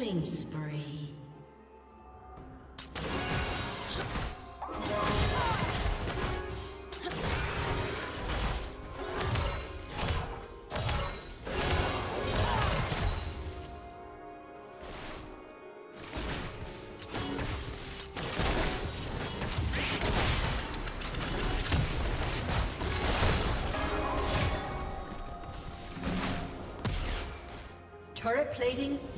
Killing spree. Turret plating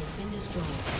Has been destroyed.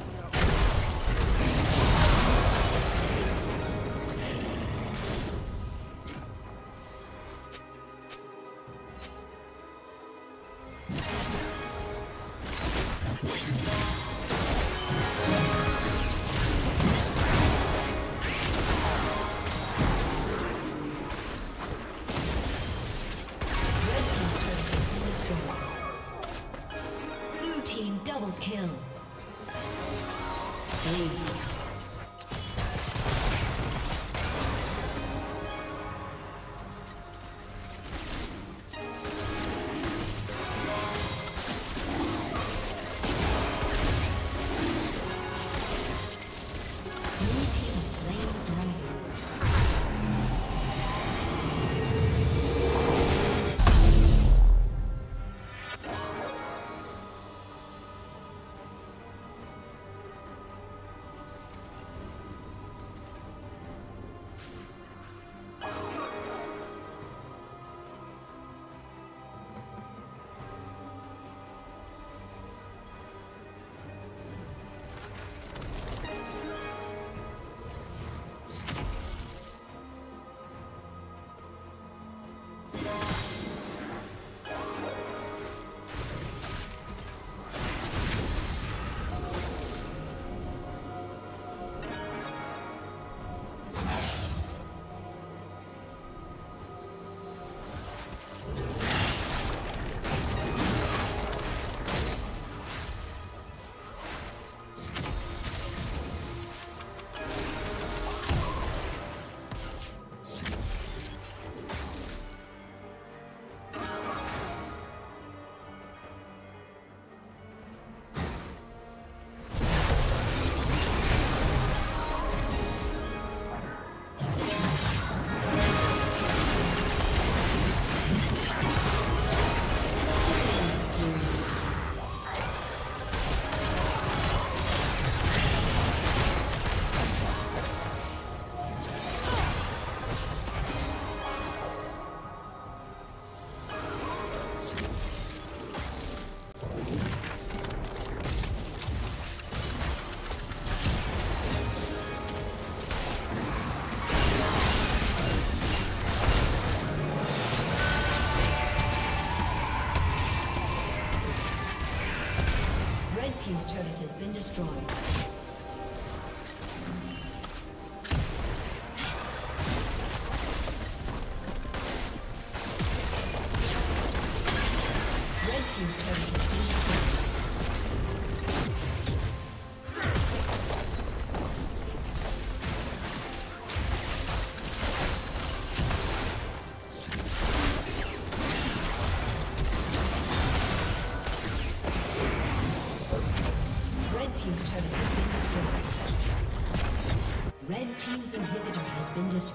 Destroyed.